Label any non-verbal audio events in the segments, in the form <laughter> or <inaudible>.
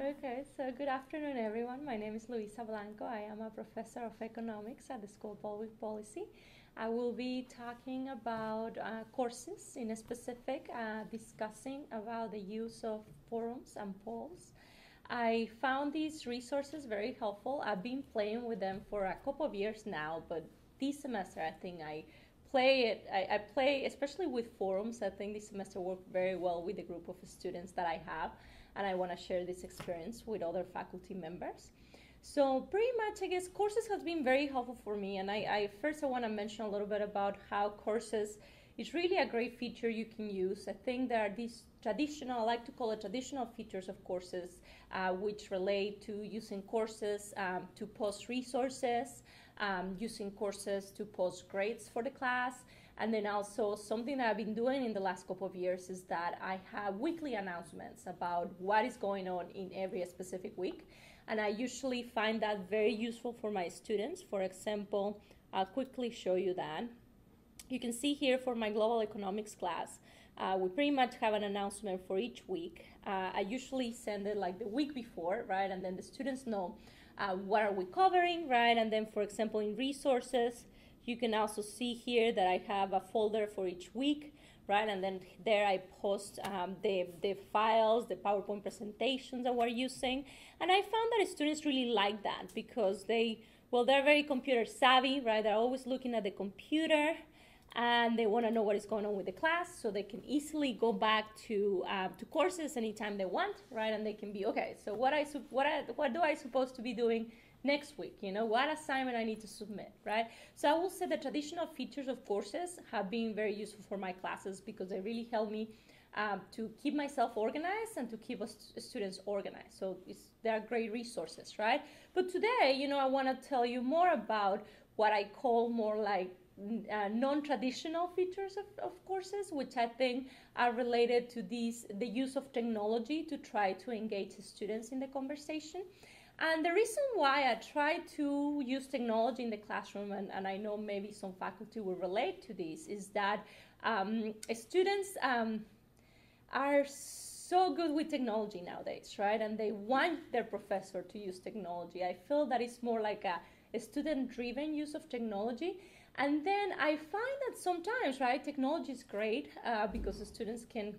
Okay, so good afternoon, everyone. My name is Luisa Blanco. I am a professor of economics at the School of Public Policy. I will be talking about uh, courses in a specific, uh, discussing about the use of forums and polls. I found these resources very helpful. I've been playing with them for a couple of years now, but this semester I think I play it. I, I play, especially with forums. I think this semester worked very well with the group of students that I have, and I want to share this experience with other faculty members. So pretty much, I guess courses has been very helpful for me. And I, I first I want to mention a little bit about how courses is really a great feature you can use. I think there are these traditional, I like to call it traditional features of courses, uh, which relate to using courses um, to post resources, um, using courses to post grades for the class. And then also something that I've been doing in the last couple of years is that I have weekly announcements about what is going on in every specific week. And I usually find that very useful for my students. For example, I'll quickly show you that. You can see here for my global economics class, uh, we pretty much have an announcement for each week. Uh, I usually send it like the week before, right? And then the students know uh, what are we covering, right? And then, for example, in resources, you can also see here that I have a folder for each week, right? And then there I post um, the, the files, the PowerPoint presentations that we're using. And I found that students really like that because they, well, they're very computer savvy, right? They're always looking at the computer and they want to know what is going on with the class so they can easily go back to uh, to courses anytime they want right and they can be okay so what i what I, what do i supposed to be doing next week you know what assignment i need to submit right? So i will say the traditional features of courses have been very useful for my classes because they really help me um, to keep myself organized and to keep us students organized. So they are great resources right? But today you know i want to tell you more about what i call more like uh, non-traditional features of, of courses, which I think are related to these the use of technology to try to engage students in the conversation. And the reason why I try to use technology in the classroom, and, and I know maybe some faculty will relate to this, is that um, students um, are so good with technology nowadays, right? And they want their professor to use technology. I feel that it's more like a, a student driven use of technology and then I find that sometimes, right, technology is great uh, because the students can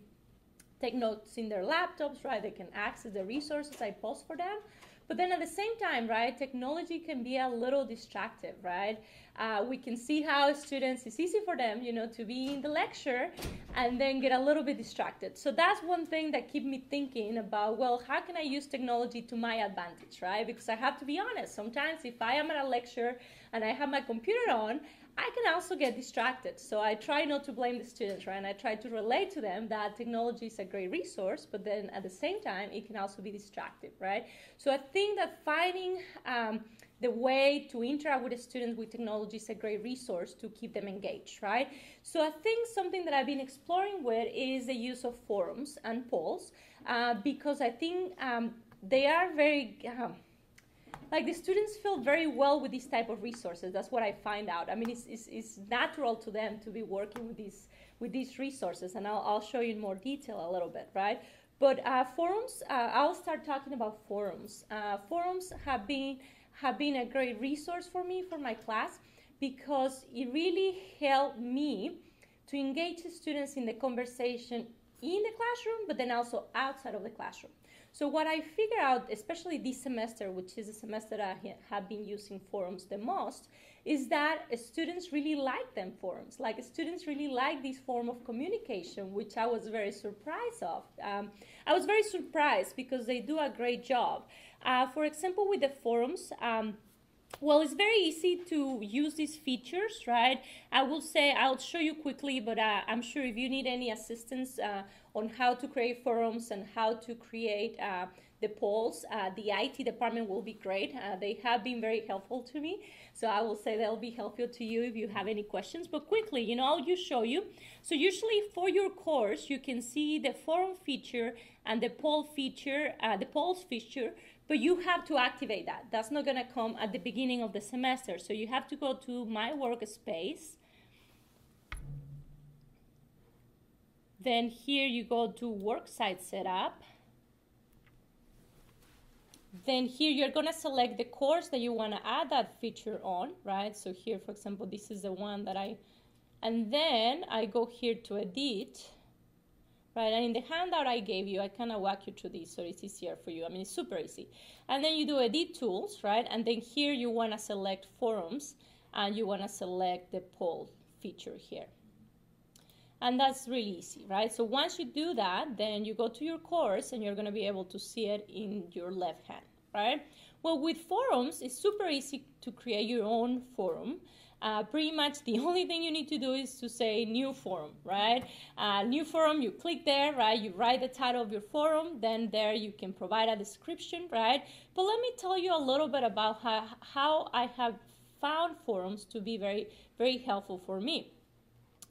take notes in their laptops, right? They can access the resources I post for them. But then at the same time, right, technology can be a little distractive, right? Uh, we can see how students, it's easy for them, you know, to be in the lecture and then get a little bit distracted. So that's one thing that keep me thinking about, well, how can I use technology to my advantage, right? Because I have to be honest, sometimes if I am at a lecture and I have my computer on, I can also get distracted. So I try not to blame the students, right? And I try to relate to them that technology is a great resource, but then at the same time, it can also be distractive, right? So I think that finding um, the way to interact with the students with technology is a great resource to keep them engaged, right? So I think something that I've been exploring with is the use of forums and polls uh, because I think um, they are very. Um, like the students feel very well with these type of resources. That's what I find out. I mean, it's, it's, it's natural to them to be working with these with these resources, and I'll, I'll show you in more detail a little bit, right? But uh, forums, uh, I'll start talking about forums. Uh, forums have been have been a great resource for me for my class because it really helped me to engage students in the conversation in the classroom, but then also outside of the classroom. So what I figure out, especially this semester, which is a semester I have been using forums the most, is that students really like them forums. Like students really like this form of communication, which I was very surprised of. Um, I was very surprised because they do a great job. Uh, for example, with the forums, um, well, it's very easy to use these features, right? I will say, I'll show you quickly, but uh, I'm sure if you need any assistance uh, on how to create forums and how to create uh, the polls. Uh, the IT department will be great. Uh, they have been very helpful to me. So I will say they'll be helpful to you if you have any questions. But quickly, you know, I'll just show you. So usually for your course, you can see the forum feature and the poll feature, uh, the polls feature, but you have to activate that. That's not going to come at the beginning of the semester. So you have to go to My Workspace Then here you go to worksite setup. then here you're gonna select the course that you wanna add that feature on, right? So here, for example, this is the one that I, and then I go here to edit, right? And in the handout I gave you, I kind of walk you through this so it's easier for you. I mean, it's super easy. And then you do edit tools, right? And then here you want to select forums and you want to select the poll feature here. And that's really easy, right? So once you do that, then you go to your course and you're going to be able to see it in your left hand, right? Well, with forums, it's super easy to create your own forum uh, pretty much the only thing you need to do is to say new forum, right? Uh, new forum, you click there, right? You write the title of your forum, then there you can provide a description, right? But let me tell you a little bit about how, how I have found forums to be very, very helpful for me.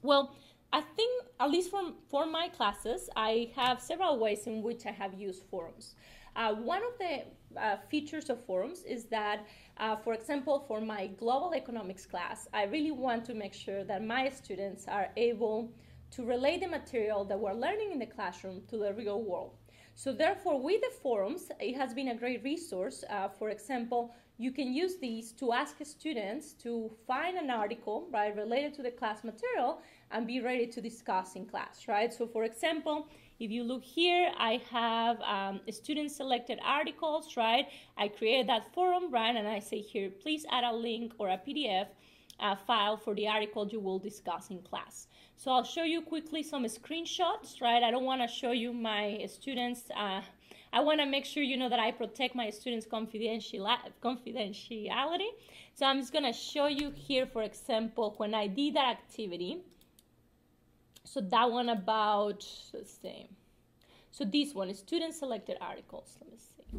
Well, I think, at least for, for my classes, I have several ways in which I have used forums. Uh, one of the uh, features of forums is that uh, for example, for my global economics class, I really want to make sure that my students are able to relate the material that we're learning in the classroom to the real world. So therefore, with the forums, it has been a great resource. Uh, for example, you can use these to ask students to find an article, right, related to the class material and be ready to discuss in class, right? So for example, if you look here, I have um, student selected articles, right? I created that forum, right? And I say here, please add a link or a PDF uh, file for the article you will discuss in class. So I'll show you quickly some screenshots, right? I don't want to show you my students. Uh, I want to make sure you know that I protect my students' confidentiality. So I'm just going to show you here, for example, when I did that activity, so that one about, let's see. So this one is student selected articles. Let me see.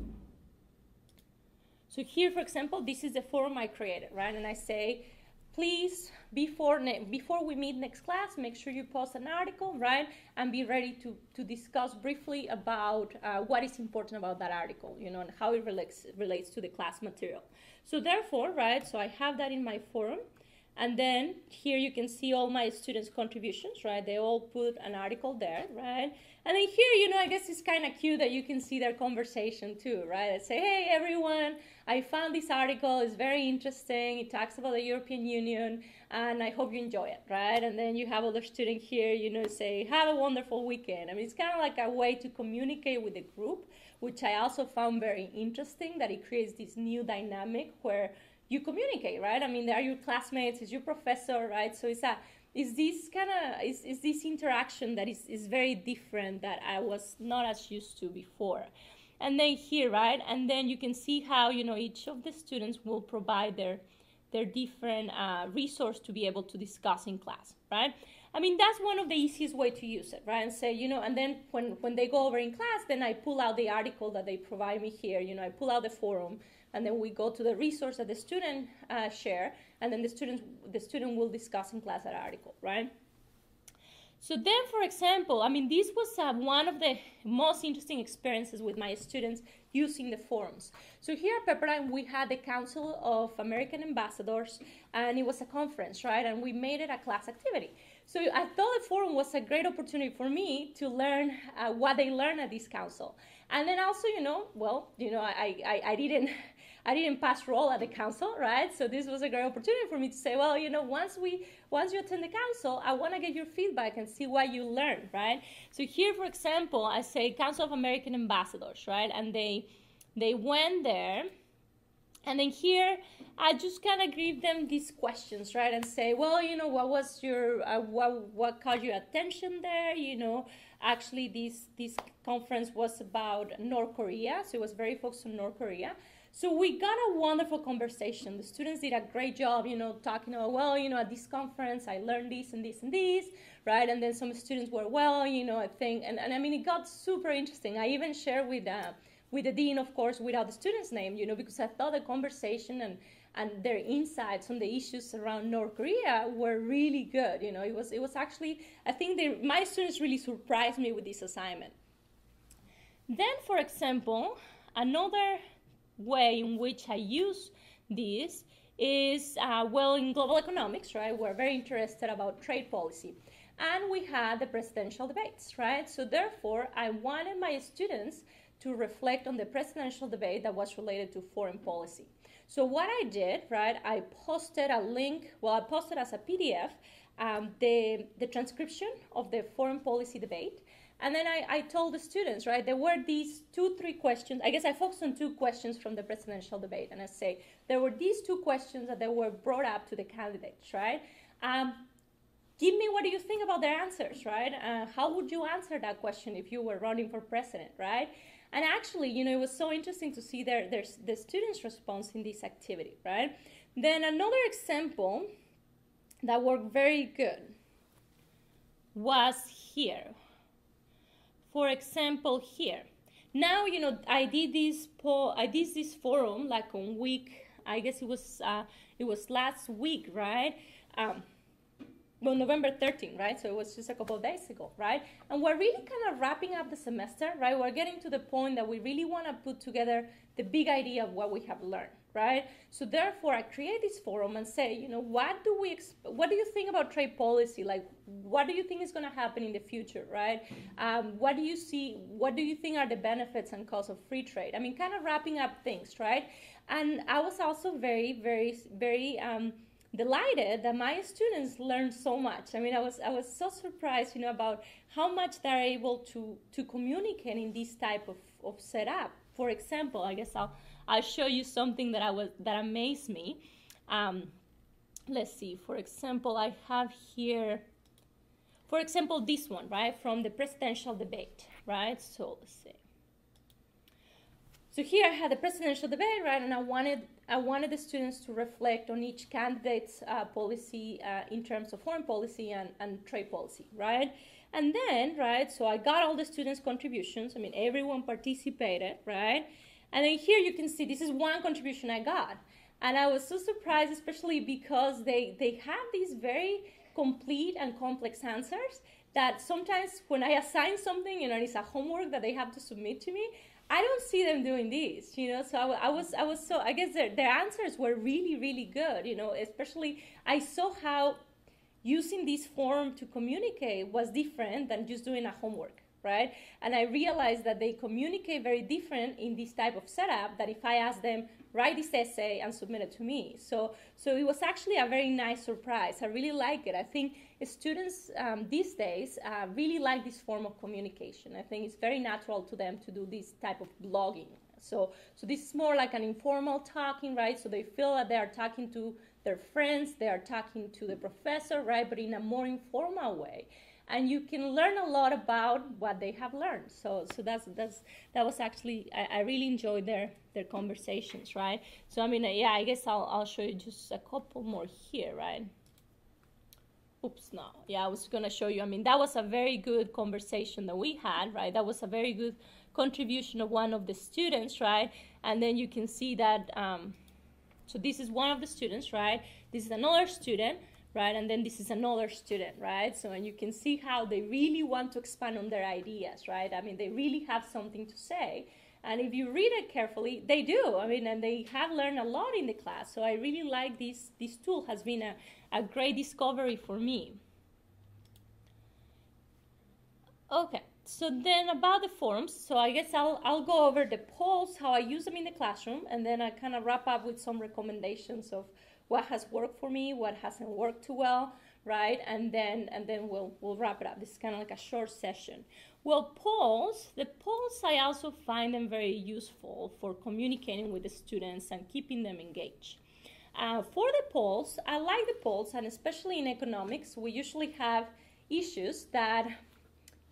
So here, for example, this is the form I created, right? And I say, please, before, before we meet next class, make sure you post an article, right? And be ready to, to discuss briefly about uh, what is important about that article, you know, and how it relates, relates to the class material. So therefore, right, so I have that in my forum. And then here you can see all my students' contributions, right? They all put an article there, right? And then here, you know, I guess it's kind of cute that you can see their conversation too, right? I say, hey, everyone, I found this article. It's very interesting. It talks about the European Union, and I hope you enjoy it, right? And then you have other student here, you know, say, have a wonderful weekend. I mean, it's kind of like a way to communicate with the group, which I also found very interesting that it creates this new dynamic where you communicate, right? I mean, are your classmates, Is your professor, right? So it's a is this kind of is, is this interaction that is, is very different that I was not as used to before. And then here, right? And then you can see how, you know, each of the students will provide their their different uh, resource to be able to discuss in class, right? I mean, that's one of the easiest way to use it, right? And say, you know, and then when, when they go over in class, then I pull out the article that they provide me here, you know, I pull out the forum, and then we go to the resource that the student uh, share, and then the student, the student will discuss in class that article, right? So then, for example, I mean, this was uh, one of the most interesting experiences with my students using the forums. So here at Pepperdine, we had the Council of American Ambassadors, and it was a conference, right? And we made it a class activity. So I thought the forum was a great opportunity for me to learn uh, what they learned at this council. And then also, you know, well, you know, I, I, I didn't <laughs> I didn't pass roll at the council, right? So this was a great opportunity for me to say, well, you know, once we once you attend the council, I want to get your feedback and see what you learned, right? So here, for example, I say Council of American Ambassadors, right? And they they went there, and then here I just kind of give them these questions, right? And say, well, you know, what was your uh, what what caught your attention there? You know, actually, this this conference was about North Korea, so it was very focused on North Korea. So we got a wonderful conversation. The students did a great job, you know, talking about, well, you know, at this conference I learned this and this and this, right? And then some students were, well, you know, I think, and, and I mean, it got super interesting. I even shared with, uh, with the dean, of course, without the student's name, you know, because I thought the conversation and, and their insights on the issues around North Korea were really good. You know, it was, it was actually, I think they, my students really surprised me with this assignment. Then, for example, another way in which I use this is, uh, well, in global economics, right? We're very interested about trade policy. And we had the presidential debates, right? So therefore, I wanted my students to reflect on the presidential debate that was related to foreign policy. So what I did, right, I posted a link, well, I posted as a PDF um, the, the transcription of the foreign policy debate. And then I, I told the students, right, there were these two, three questions. I guess I focused on two questions from the presidential debate. And I say, there were these two questions that they were brought up to the candidates, right? Um, give me what do you think about their answers, right? Uh, how would you answer that question if you were running for president, right? And actually, you know, it was so interesting to see their, their, the students' response in this activity, right? Then another example that worked very good was here. For example, here. Now, you know, I did this po I did this forum like on week, I guess it was uh, it was last week, right? Um, well, November 13, right? So it was just a couple of days ago, right? And we're really kind of wrapping up the semester, right? We're getting to the point that we really want to put together the big idea of what we have learned, right? So therefore, I create this forum and say, you know, what do we, what do you think about trade policy? Like, what do you think is going to happen in the future, right? Um, what do you see? What do you think are the benefits and costs of free trade? I mean, kind of wrapping up things, right? And I was also very, very, very. Um, delighted that my students learned so much. I mean, I was I was so surprised, you know, about how much they're able to to communicate in this type of, of setup. For example, I guess I'll I'll show you something that I was that amazed me. Um, let's see. For example, I have here. For example, this one, right, from the presidential debate, right? So let's see. So here I had the presidential debate, right, and I wanted I wanted the students to reflect on each candidate's uh, policy uh, in terms of foreign policy and, and trade policy, right? And then, right, so I got all the students' contributions. I mean, everyone participated, right? And then here you can see this is one contribution I got. And I was so surprised, especially because they, they have these very complete and complex answers that sometimes when I assign something, you know, it's a homework that they have to submit to me, I don't see them doing this, you know. So I, I, was, I was so. I guess their their answers were really, really good, you know. Especially I saw how using this form to communicate was different than just doing a homework, right? And I realized that they communicate very different in this type of setup. That if I ask them write this essay and submit it to me, so so it was actually a very nice surprise. I really like it. I think students um, these days uh, really like this form of communication. I think it's very natural to them to do this type of blogging. So, so this is more like an informal talking, right? So they feel that they are talking to their friends, they are talking to the professor, right? But in a more informal way. And you can learn a lot about what they have learned. So, so that's that's that was actually I, I really enjoyed their their conversations, right? So I mean, yeah, I guess I'll I'll show you just a couple more here, right? oops no yeah i was to show you i mean that was a very good conversation that we had right that was a very good contribution of one of the students right and then you can see that um, so this is one of the students right this is another student right? And then this is another student right? So and you can see how they really want to expand on their ideas right? I mean they really have something to say. And if you read it carefully they do. I mean and they have learned a lot in the class. So i really like this this tool has been a, a great discovery for me. Okay, so then about the forms, so I guess I'll, I'll go over the polls, how I use them in the classroom, and then I kind of wrap up with some recommendations of what has worked for me, what hasn't worked too well, right? And then and then we'll we'll wrap it up. This is kind of like a short session. Well, polls, the polls I also find them very useful for communicating with the students and keeping them engaged. Uh, for the polls, I like the polls, and especially in economics, we usually have issues that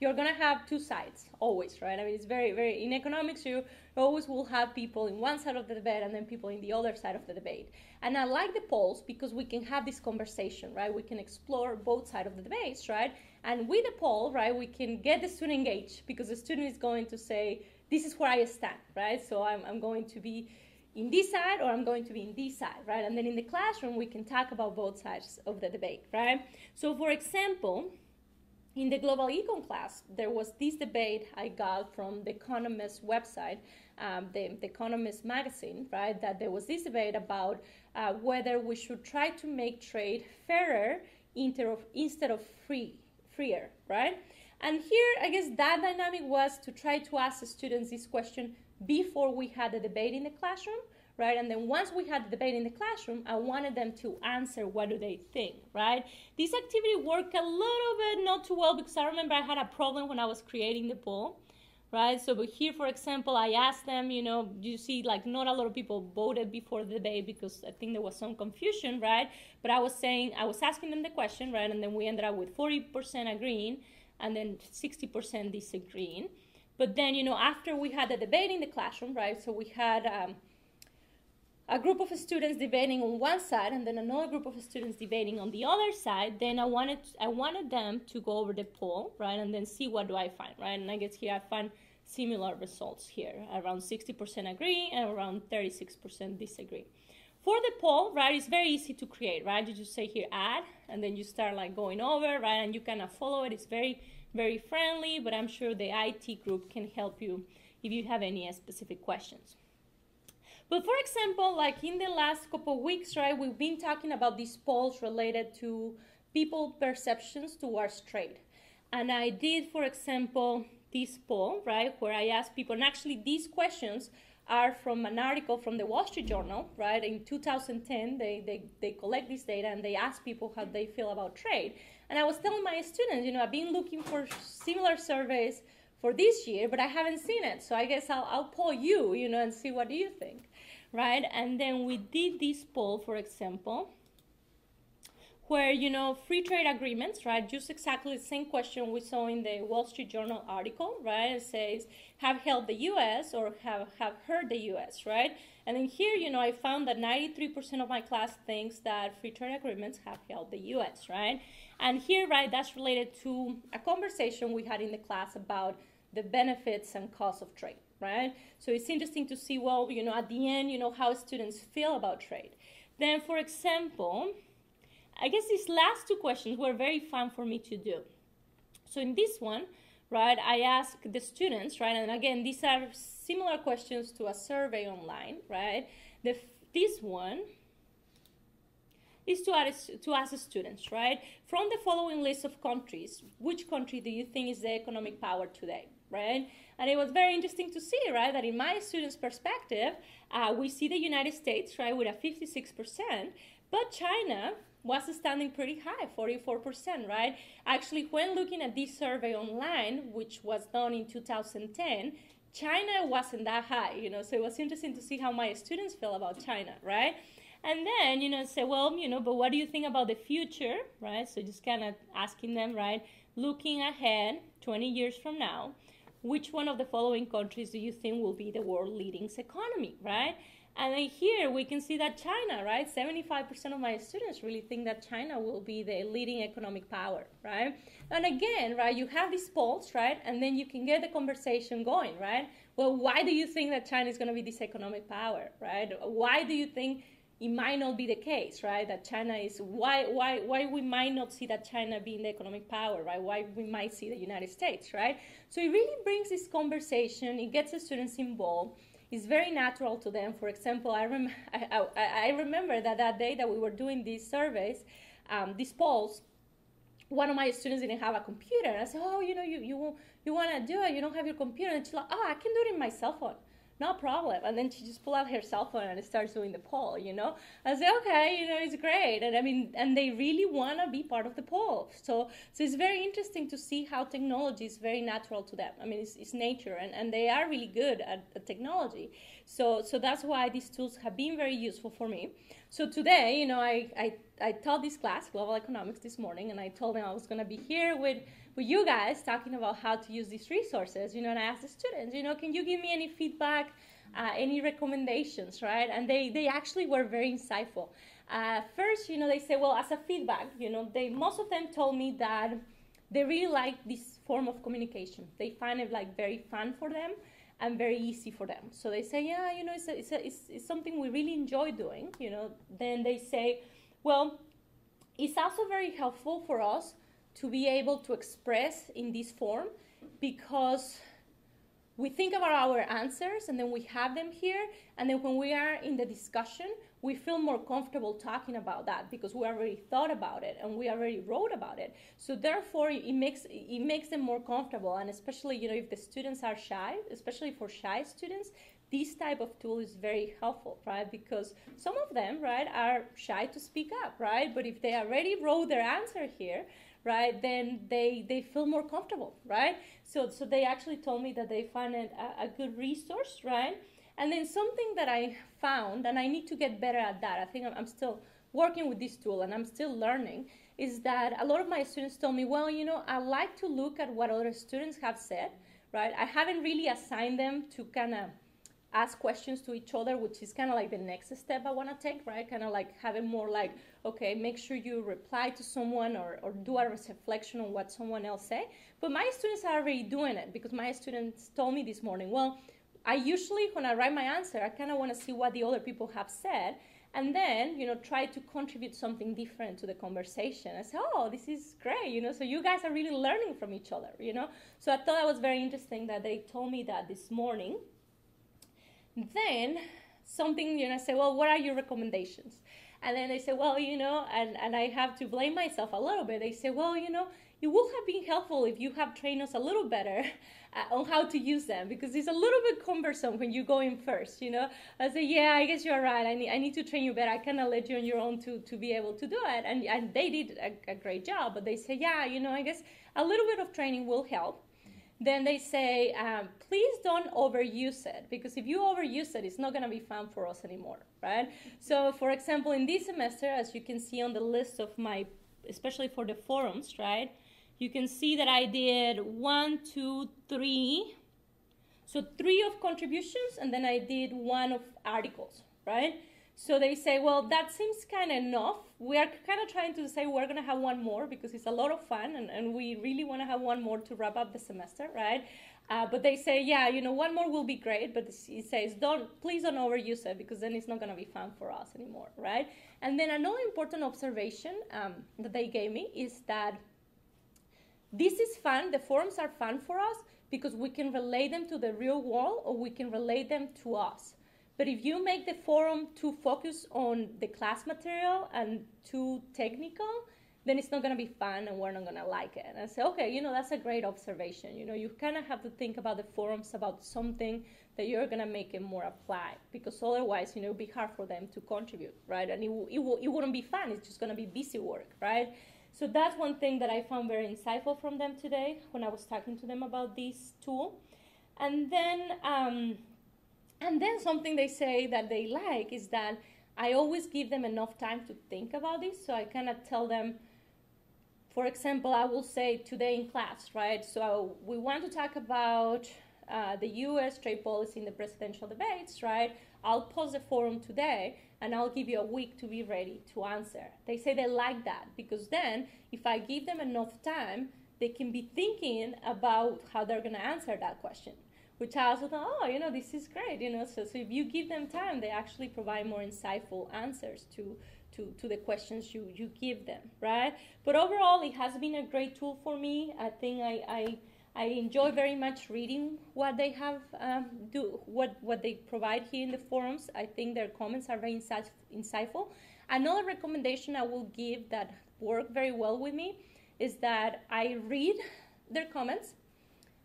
you're going to have two sides always right? I mean it's very very in economics you always will have people in one side of the debate and then people in the other side of the debate. And i like the polls because we can have this conversation right? We can explore both sides of the debates right? And with the poll right we can get the student engaged because the student is going to say this is where i stand right? So i'm, I'm going to be in this side or I'm going to be in this side, right? And then in the classroom, we can talk about both sides of the debate, right? So, for example, in the global econ class, there was this debate I got from the Economist website, um, the, the, Economist magazine, right? That there was this debate about uh, whether we should try to make trade fairer instead of, instead of free, freer, right? And here, I guess that dynamic was to try to ask the students this question before we had the debate in the classroom, right? And then once we had the debate in the classroom, I wanted them to answer what do they think, right? This activity worked a little bit not too well because I remember I had a problem when I was creating the poll, right? So but here, for example, I asked them, you know, you see like not a lot of people voted before the debate because I think there was some confusion, right? But I was saying, I was asking them the question, right? And then we ended up with 40% agreeing and then 60% disagreeing. But then, you know, after we had the debate in the classroom, right? So we had um, a group of students debating on one side and then another group of students debating on the other side then i wanted i wanted them to go over the poll right and then see what do i find right? And i guess here i find similar results here. Around 60% agree and around 36% disagree. For the poll right it's very easy to create right? You just say here add and then you start like going over right? And you kind of follow it. It's very very friendly but i'm sure the it group can help you if you have any specific questions but for example, like in the last couple of weeks, right, we've been talking about these polls related to people perceptions towards trade. And I did, for example, this poll, right, where I asked people, and actually these questions are from an article from the Wall Street Journal, right? In 2010, they, they, they collect this data and they ask people how they feel about trade. And I was telling my students, you know, I've been looking for similar surveys for this year, but I haven't seen it. So I guess I'll, I'll poll you, you know, and see what do you think right? And then we did this poll, for example, where, you know, free trade agreements, right? Just exactly the same question we saw in the Wall Street Journal article, right? It says, have helped the US or have, have hurt the US, right? And then here, you know, I found that 93% of my class thinks that free trade agreements have helped the US, right? And here, right, that's related to a conversation we had in the class about the benefits and costs of trade, right? So it's interesting to see, well, you know, at the end, you know, how students feel about trade. Then, for example, I guess these last two questions were very fun for me to do. So in this one, right, I ask the students, right, and again, these are similar questions to a survey online, right? The, this one is to ask, to ask the students, right, from the following list of countries, which country do you think is the economic power today? Right? And it was very interesting to see, right, that in my students' perspective, uh, we see the United States, right, with a 56%, but China was standing pretty high, 44%, right? Actually, when looking at this survey online, which was done in 2010, China wasn't that high, you know, so it was interesting to see how my students feel about China, right? And then, you know, say, well, you know, but what do you think about the future, right? So just kind of asking them, right, looking ahead 20 years from now, which one of the following countries do you think will be the world leading economy, right? And then here we can see that China, right? 75% of my students really think that China will be the leading economic power, right? And again, right, you have these polls, right? And then you can get the conversation going, right? Well, why do you think that China is going to be this economic power, right? Why do you think it might not be the case, right? That China is why why why we might not see that China being the economic power, right? Why we might see the United States, right? So it really brings this conversation. It gets the students involved. It's very natural to them. For example, I, rem- I, I, I remember that that day that we were doing these surveys, um, these polls, one of my students didn't have a computer. I said, oh, you know, you you you want to do it? You don't have your computer? And she's like, oh, I can do it in my cell phone no problem. And then she just pull out her cell phone and starts doing the poll, you know? I say, okay, you know, it's great. And I mean, and they really want to be part of the poll. So, so it's very interesting to see how technology is very natural to them. I mean, it's, it's nature and, and they are really good at, at technology. So, so that's why these tools have been very useful for me. So today, you know, I, I, I taught this class, Global Economics, this morning, and I told them I was going to be here with with you guys talking about how to use these resources, you know, and I asked the students, you know, can you give me any feedback, uh, any recommendations, right? And they, they actually were very insightful. Uh, first, you know, they say, well, as a feedback, you know, they most of them told me that they really like this form of communication. They find it like very fun for them and very easy for them. So they say, yeah, you know, it's, a, it's, a, it's, it's something we really enjoy doing, you know. Then they say, well, it's also very helpful for us to be able to express in this form because we think about our answers and then we have them here and then when we are in the discussion we feel more comfortable talking about that because we already thought about it and we already wrote about it. So therefore, it makes it makes them more comfortable, and especially you know if the students are shy, especially for shy students, this type of tool is very helpful, right? Because some of them, right, are shy to speak up, right? But if they already wrote their answer here, right, then they they feel more comfortable, right? So so they actually told me that they find it a, a good resource, right? And then something that I found, and I need to get better at that. I think I'm, I'm still working with this tool and I'm still learning. Is that a lot of my students told me, well, you know, I like to look at what other students have said, right? I haven't really assigned them to kind of ask questions to each other, which is kind of like the next step I want to take, right? Kind of like having more like, okay, make sure you reply to someone or, or do a reflection on what someone else say. But my students are already doing it because my students told me this morning, well, I usually, when I write my answer, I kind of want to see what the other people have said, and then you know try to contribute something different to the conversation. I say, oh, this is great, you know. So you guys are really learning from each other, you know. So I thought that was very interesting that they told me that this morning. Then something, you know, I say, well, what are your recommendations? And then they say, well, you know, and, and I have to blame myself a little bit. They say, well, you know, it would have been helpful if you have trained us a little better <laughs> uh, on how to use them because it's a little bit cumbersome when you go in first, you know. I say, yeah, I guess you're right. I need, I need to train you better. I cannot let you on your own to, to be able to do it. And, and they did a, a great job, but they say, yeah, you know, I guess a little bit of training will help then they say, um, please don't overuse it because if you overuse it, it's not going to be fun for us anymore, right? So, for example, in this semester, as you can see on the list of my, especially for the forums, right? you can see that I did one, two, three. So three of contributions, and then I did one of articles, right? So they say, well, that seems kind of enough. We are kind of trying to say we're going to have one more because it's a lot of fun, and, and we really want to have one more to wrap up the semester, right? Uh, but they say, yeah, you know, one more will be great, but it says, don't, please don't overuse it because then it's not going to be fun for us anymore, right? And then another important observation um, that they gave me is that this is fun. The forums are fun for us because we can relate them to the real world or we can relate them to us. But if you make the forum too focused on the class material and too technical, then it's not going to be fun and we're not going to like it. And I say, okay, you know, that's a great observation. You know, you kind of have to think about the forums about something that you're going to make it more applied because otherwise, you know, it'd be hard for them to contribute, right? And it, it, it wouldn't be fun. It's just going to be busy work, right? So that's one thing that I found very insightful from them today when I was talking to them about this tool. And then, um, and then something they say that they like is that I always give them enough time to think about this. So I of tell them, for example, I will say today in class, right? So we want to talk about uh, the U.S. trade policy in the presidential debates, right? I'll post the forum today and I'll give you a week to be ready to answer. They say they like that because then if I give them enough time, they can be thinking about how they're going to answer that question. Which I also thought, oh, you know, this is great, you know. So, so if you give them time, they actually provide more insightful answers to to, to the questions you, you give them, right? But overall, it has been a great tool for me. I think I, I I enjoy very much reading what they have um, do what what they provide here in the forums. I think their comments are very insightful. Another recommendation I will give that work very well with me is that I read their comments.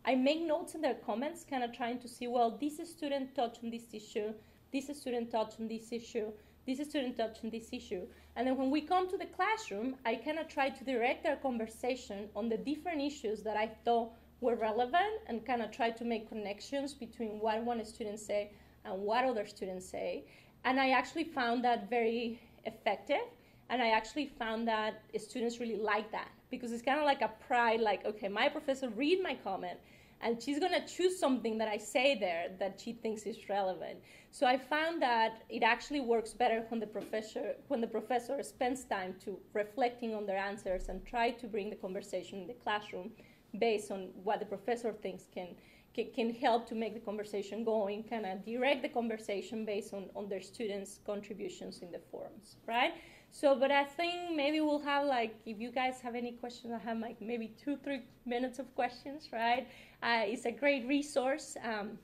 I make notes in their comments, kind of trying to see well, this student touched on this issue, this student touched on this issue, this student touched on this issue. And then when we come to the classroom, I kind of try to direct our conversation on the different issues that I thought were relevant and kind of try to make connections between what one student say and what other students say. And I actually found that very effective. And I actually found that students really like that because it's kind of like a pride, like, okay, my professor read my comment and she's going to choose something that I say there that she thinks is relevant. So I found that it actually works better when the professor when the professor spends time to reflecting on their answers and try to bring the conversation in the classroom based on what the professor thinks can can, can help to make the conversation going, kind of direct the conversation based on, on their students' contributions in the forums, right? So, but I think maybe we'll have like, if you guys have any questions, I have like maybe two, three minutes of questions, right? Uh, it's a great resource. Um,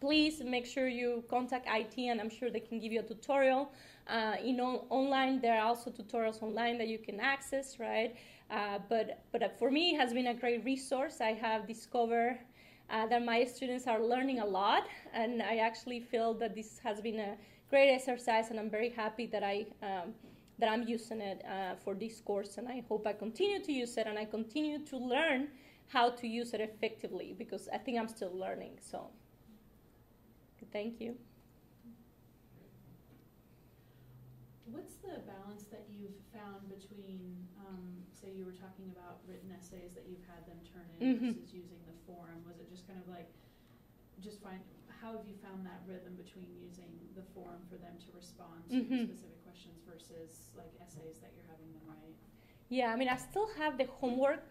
please make sure you contact IT, and I'm sure they can give you a tutorial. Uh, you know, online there are also tutorials online that you can access, right? Uh, but but for me, it has been a great resource. I have discovered uh, that my students are learning a lot, and I actually feel that this has been a great exercise, and I'm very happy that I. Um, that I'm using it uh, for this course, and I hope I continue to use it and I continue to learn how to use it effectively because I think I'm still learning. So, thank you. What's the balance that you've found between, um, say, you were talking about written essays that you've had them turn in Mhm. versus using the forum? Was it just kind of like, just find, how have you found that rhythm between using the forum for them to respond to Mhm. specific questions versus like essays that you're having them write? Yeah, I mean, I still have the homework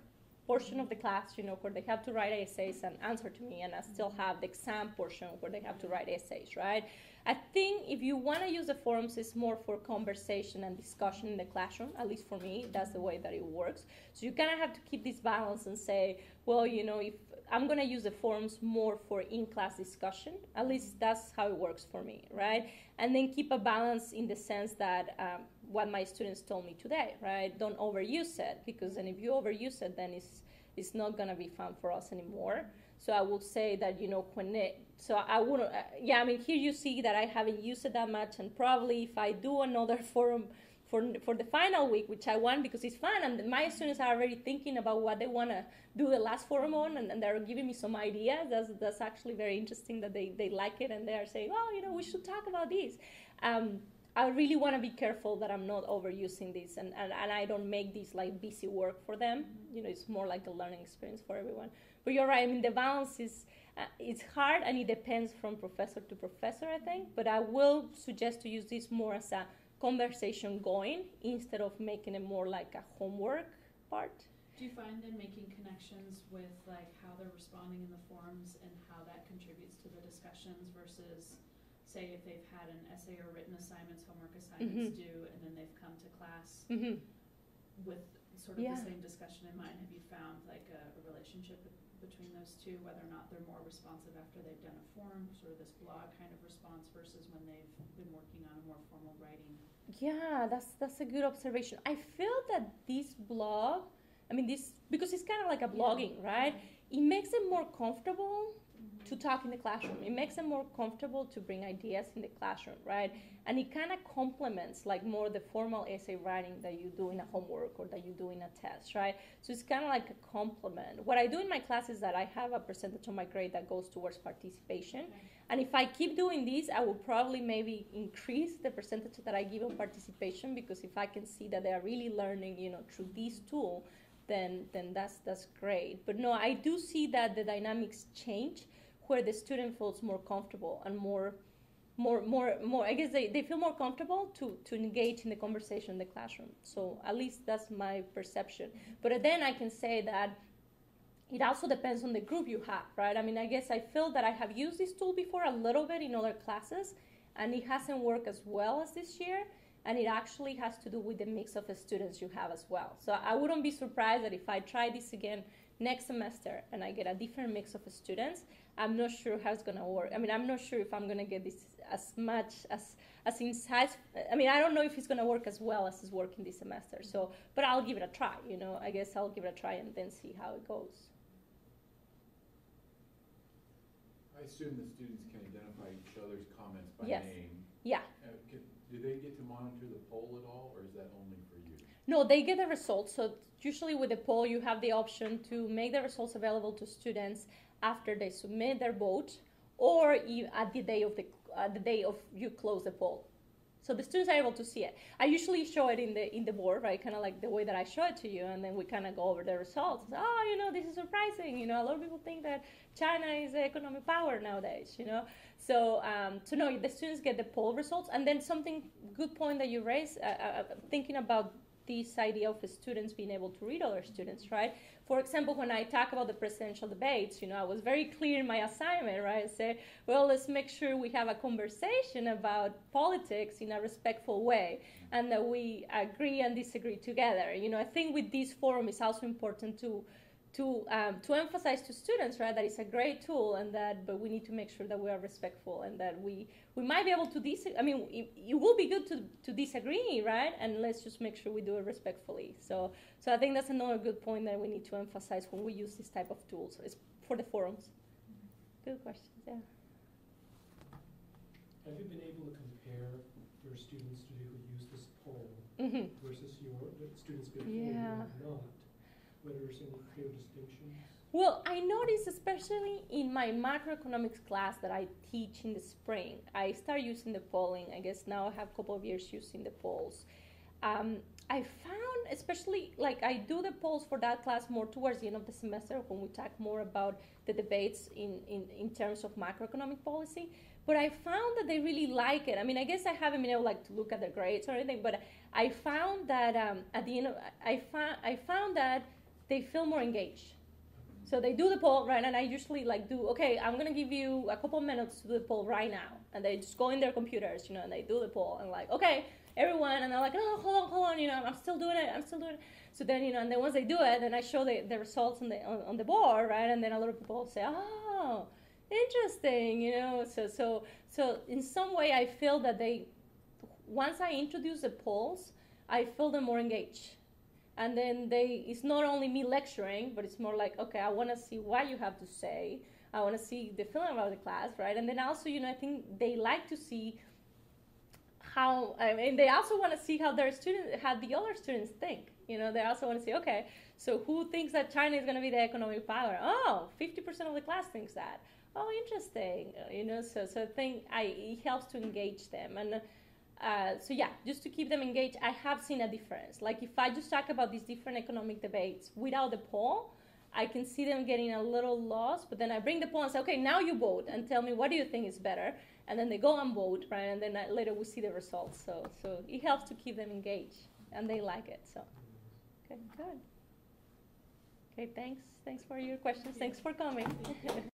portion of the class, you know, where they have to write essays and answer to me, and I still mm-hmm. have the exam portion where they have to write essays, right? I think if you want to use the forums, it's more for conversation and discussion in the classroom. At least for me, that's the way that it works. So you kind of have to keep this balance and say, well, you know, if I'm going to use the forums more for in-class discussion, at least that's how it works for me, right? And then keep a balance in the sense that um, what my students told me today, right? Don't overuse it because then if you overuse it, then it's it's not going to be fun for us anymore. So I will say that you know when it, so I wouldn't uh, yeah I mean here you see that I haven't used it that much and probably if I do another <laughs> forum for for the final week which I want because it's fun and my students are already thinking about what they want to do the last forum on and, and, they're giving me some ideas that's that's actually very interesting that they they like it and they are saying oh you know we should talk about this. Um, I really want to be careful that I'm not overusing this and, and, and I don't make this like busy work for them. You know, it's more like a learning experience for everyone. But you're right. I mean, the balance is uh, it's hard and it depends from professor to professor, I think. But I will suggest to use this more as a conversation going instead of making it more like a homework part. Do you find them making connections with like how they're responding in the forums and how that contributes to the discussions versus say if they've had an essay or written assignments, homework assignments Mhm. due, and then they've come to class Mm-hmm. with sort of Yeah. the same discussion in mind, have you found like a, a relationship between those two, whether or not they're more responsive after they've done a form, sort of this blog kind of response versus when they've been working on a more formal writing? Yeah, that's that's a good observation. I feel that this blog, I mean this because it's kind of like a blogging, right? It makes them more comfortable mm-hmm. to talk in the classroom. It makes them more comfortable to bring ideas in the classroom, right? And it kind of complements like more the formal essay writing that you do in a homework or that you do in a test, right? So it's kind of like a complement. What I do in my class is that I have a percentage of my grade that goes towards participation. And if I keep doing this, I will probably maybe increase the percentage that I give on participation because if I can see that they are really learning, you know, through this tool, then then that's that's great. But no, I do see that the dynamics change where the student feels more comfortable and more more more more I guess they, they feel more comfortable to to engage in the conversation in the classroom. So at least that's my perception. But then I can say that it also depends on the group you have, right? I mean, I guess I feel that I have used this tool before a little bit in other classes, and it hasn't worked as well as this year. And it actually has to do with the mix of the students you have as well. So I wouldn't be surprised that if I try this again next semester and I get a different mix of students, I'm not sure how it's gonna work. I mean, I'm not sure if I'm gonna get this as much as as insights. I mean, I don't know if it's gonna work as well as it's working this semester. So, but I'll give it a try. You know, I guess I'll give it a try and then see how it goes. I assume the students can identify each other's comments by Yes. name. Yeah. Uh, can- Do they get to monitor the poll at all, or is that only for you? No, they get the results. So usually with the poll, you have the option to make the results available to students after they submit their vote, or at the day of the uh, the day of you close the poll. So the students are able to see it. I usually show it in the in the board, right? Kind of like the way that I show it to you, and then we kind of go over the results. Oh, you know, this is surprising. You know, a lot of people think that China is the economic power nowadays. You know, so um, so no, the students get the poll results, and then something good point that you raised, uh, uh, thinking about this idea of students being able to read other students, right? For example, when I talk about the presidential debates, you know, I was very clear in my assignment, right? I say, well, let's make sure we have a conversation about politics in a respectful way and that we agree and disagree together. You know, I think with this forum, it's also important to to um, to emphasize to students, right, that it's a great tool, and that but we need to make sure that we are respectful, and that we we might be able to disagree. I mean, it, it will be good to to disagree, right? And let's just make sure we do it respectfully. So so I think that's another good point that we need to emphasize when we use this type of tools. it's for the forums. Good questions, yeah. Have you been able to compare your students today who use this poll hmm versus your, the students before you Yeah. have not? Whether there's any clear distinctions? Well, I noticed, especially in my macroeconomics class that I teach in the spring, I start using the polling. I guess now I have a couple of years using the polls. Um, I found, especially like I do the polls for that class more towards the end of the semester when we talk more about the debates in, in, in terms of macroeconomic policy. But I found that they really like it. I mean, I guess I haven't been able like to look at their grades or anything, but I found that um, at the end of I found I found that they feel more engaged. So they do the poll, right? And I usually like do, okay, I'm gonna give you a couple minutes to do the poll right now. And they just go in their computers, you know, and they do the poll and like, okay, everyone, and they're like, oh, hold on, hold on, you know, I'm still doing it, I'm still doing it. So then, you know, and then once they do it, then I show the, the results on the on, on the board, right? And then a lot of people say, oh, interesting, you know. So so so in some way, I feel that they, once I introduce the polls, I feel them more engaged and then they it's not only me lecturing but it's more like okay i want to see what you have to say. I want to see the feeling about the class right? And then also you know i think they like to see how i mean they also want to see how their students how the other students think you know? They also want to see okay so who thinks that china is going to be the economic power? Oh 50% of the class thinks that. Oh interesting you know? So so i think i it helps to engage them. And uh, so yeah, just to keep them engaged, I have seen a difference. Like if I just talk about these different economic debates without the poll, I can see them getting a little lost. But then I bring the poll and say, okay, now you vote and tell me what do you think is better, and then they go and vote, right? And then I, later we see the results. So so it helps to keep them engaged, and they like it. So okay, good. Okay, thanks. Thanks for your questions. Thanks for coming. <laughs>